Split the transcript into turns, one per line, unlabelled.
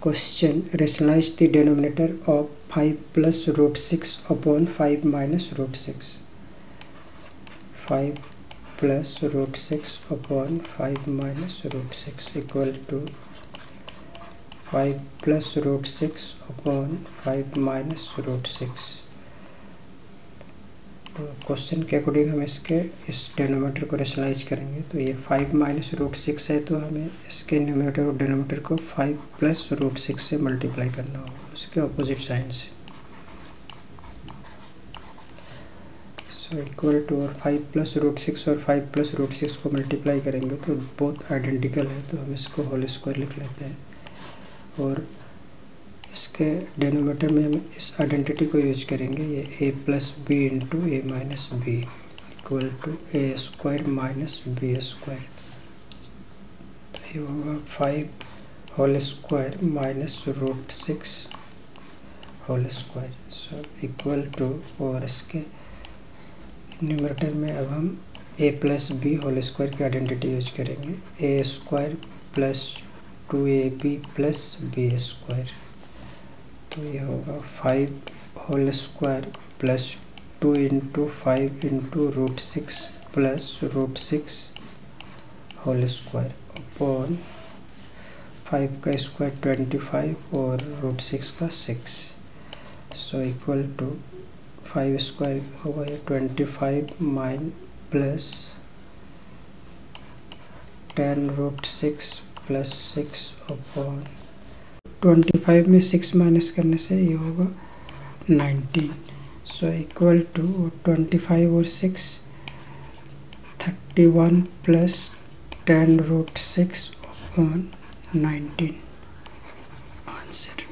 Question rationalize the denominator of 5 plus root 6 upon 5 minus root 6. 5 plus root 6 upon 5 minus root 6 equal to 5 plus root 6 upon 5 minus root 6 तो question के according हम इसके, इस denominator को rationalise करेंगे। तो ये फाइव माइनस रूट सिक्स है तो हमें इसके न्यूमिनेटर और डेनोमीटर को फाइव प्लस रूट सिक्स से मल्टीप्लाई करना होगा, उसके अपोजिट साइन से। सो इक्वल टू और फाइव प्लस रूट सिक्स और फाइव प्लस रूट सिक्स को मल्टीप्लाई करेंगे तो बहुत आइडेंटिकल है तो हम इसको होल स्क्वायर लिख लेते हैं। और इसके डेनोमीटर में हम इस आइडेंटिटी को यूज़ करेंगे। ये A plus B into A minus B equal to A square minus B square तो ये होगा five whole square minus root six whole square so equal to और इसके न्यूमरेटर में अब हम A plus B whole square की identity use करेंगे। A square plus two A B plus B square तो ये होगा five whole square plus two into five into root six plus root six whole square upon five का square twenty five और root six का six so equal to five square होगा ये twenty five mine plus ten root six plus six upon twenty five में six minus करने से ये होगा nineteen. So equal to twenty five और six, thirty one plus ten root six upon nineteen answer